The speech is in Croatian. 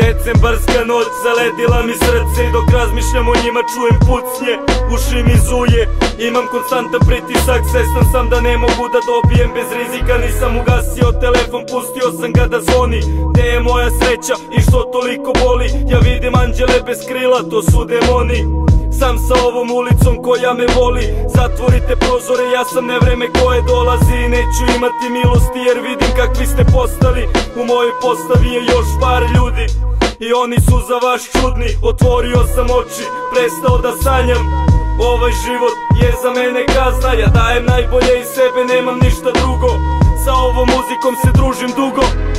Decembarska noć zaledila mi srce I dok razmišljam o njima čujem pucnje Uši mi zuje. Imam konstantan pritisak Svestan sam da ne mogu da dobijem bez rizika. Nisam ugasio telefon, pustio sam ga da zvoni. Gde je moja sreća i što toliko boli? Ja vidim anđele bez krila, to su demoni. Sam sa ovom ulicom koja me voli. Zatvorite prozore, ja sam nevreme koje dolazi. Neću imati milosti jer vidim kakvi ste postali. U mojoj postavi je još par ljudi Oni su za vaš čudni Otvorio sam oči, prestao da sanjam. Ovaj život je za mene kazna Ja dajem najbolje iz sebe, nemam ništa drugo. Sa ovom muzikom se družim dugo